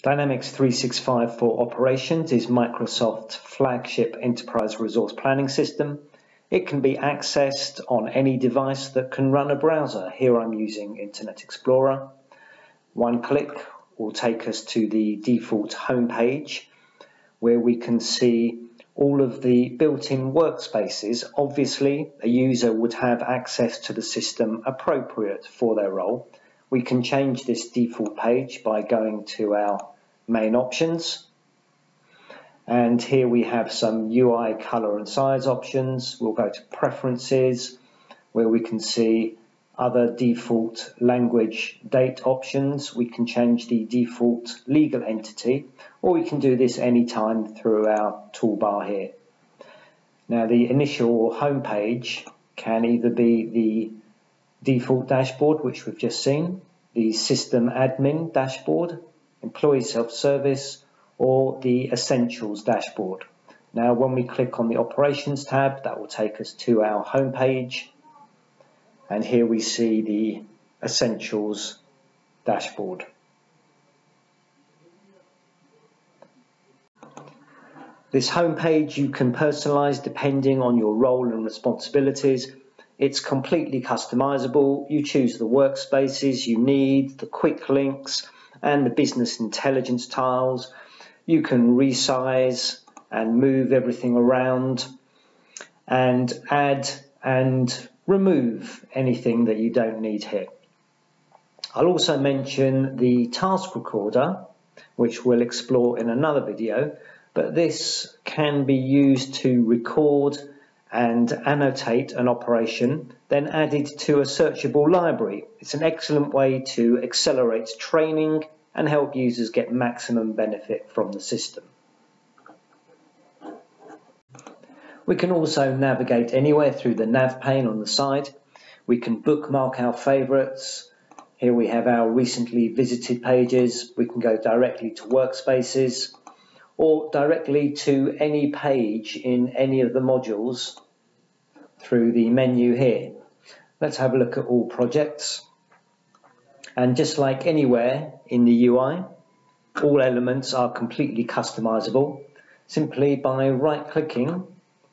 Dynamics 365 for Operations is Microsoft's flagship enterprise resource planning system. It can be accessed on any device that can run a browser. Here I'm using Internet Explorer. One click will take us to the default home page where we can see all of the built-in workspaces. Obviously, a user would have access to the system appropriate for their role. We can change this default page by going to our main options. And here we have some UI color and size options. We'll go to preferences where we can see other default language date options. We can change the default legal entity or we can do this anytime through our toolbar here. Now the initial home page can either be the default dashboard, which we've just seen, the system admin dashboard, employee self-service, or the essentials dashboard. Now, when we click on the operations tab, that will take us to our home page. And here we see the essentials dashboard. This home page you can personalize depending on your role and responsibilities it's completely customizable. You choose the workspaces you need, the quick links, and the business intelligence tiles. You can resize and move everything around and add and remove anything that you don't need here. I'll also mention the task recorder, which we'll explore in another video, but this can be used to record and annotate an operation, then add it to a searchable library. It's an excellent way to accelerate training and help users get maximum benefit from the system. We can also navigate anywhere through the nav pane on the side. We can bookmark our favorites. Here we have our recently visited pages. We can go directly to workspaces or directly to any page in any of the modules through the menu here. Let's have a look at all projects. And just like anywhere in the UI, all elements are completely customizable simply by right clicking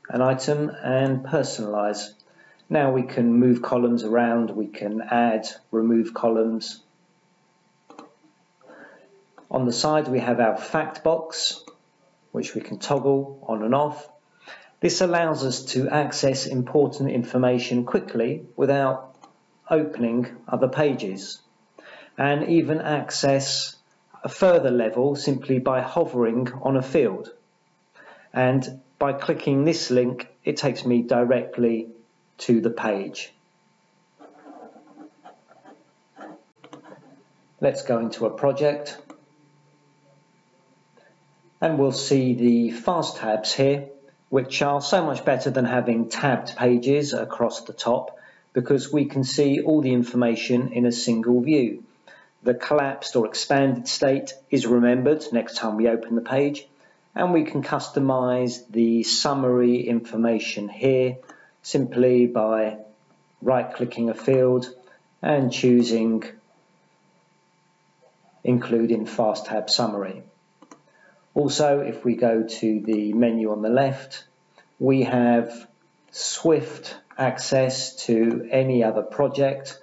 an item and personalize. Now we can move columns around, we can add, remove columns. On the side we have our fact box which we can toggle on and off. This allows us to access important information quickly without opening other pages and even access a further level simply by hovering on a field. And by clicking this link, it takes me directly to the page. Let's go into a project and we'll see the fast tabs here which are so much better than having tabbed pages across the top because we can see all the information in a single view. The collapsed or expanded state is remembered next time we open the page and we can customize the summary information here simply by right clicking a field and choosing include in fast tab summary. Also, if we go to the menu on the left, we have swift access to any other project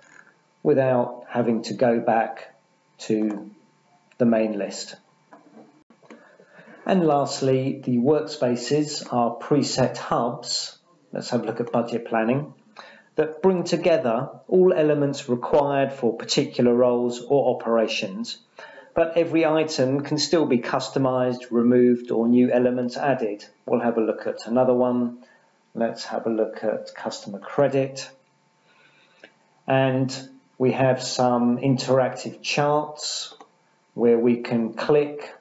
without having to go back to the main list. And lastly, the workspaces are preset hubs. Let's have a look at budget planning that bring together all elements required for particular roles or operations but every item can still be customized, removed, or new elements added. We'll have a look at another one. Let's have a look at customer credit. And we have some interactive charts where we can click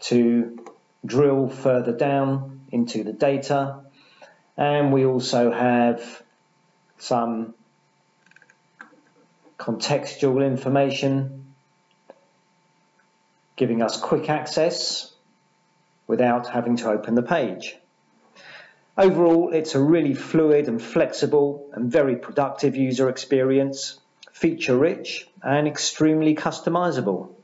to drill further down into the data. And we also have some contextual information giving us quick access without having to open the page. Overall, it's a really fluid and flexible and very productive user experience, feature rich and extremely customizable.